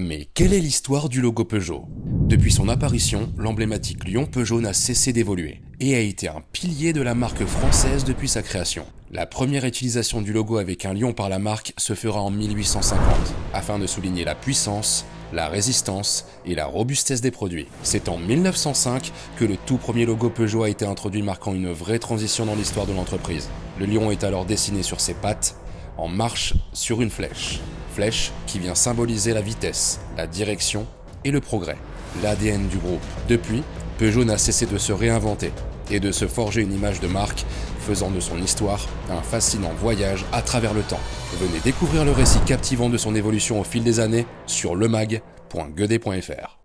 Mais quelle est l'histoire du logo Peugeot? Depuis son apparition, l'emblématique lion Peugeot n'a cessé d'évoluer et a été un pilier de la marque française depuis sa création. La première utilisation du logo avec un lion par la marque se fera en 1850, afin de souligner la puissance, la résistance et la robustesse des produits. C'est en 1905 que le tout premier logo Peugeot a été introduit marquant une vraie transition dans l'histoire de l'entreprise. Le lion est alors dessiné sur ses pattes, en marche sur une flèche. Qui vient symboliser la vitesse, la direction et le progrès, l'ADN du groupe. Depuis, Peugeot n'a cessé de se réinventer et de se forger une image de marque, faisant de son histoire un fascinant voyage à travers le temps. Venez découvrir le récit captivant de son évolution au fil des années sur lemag.guedet.fr.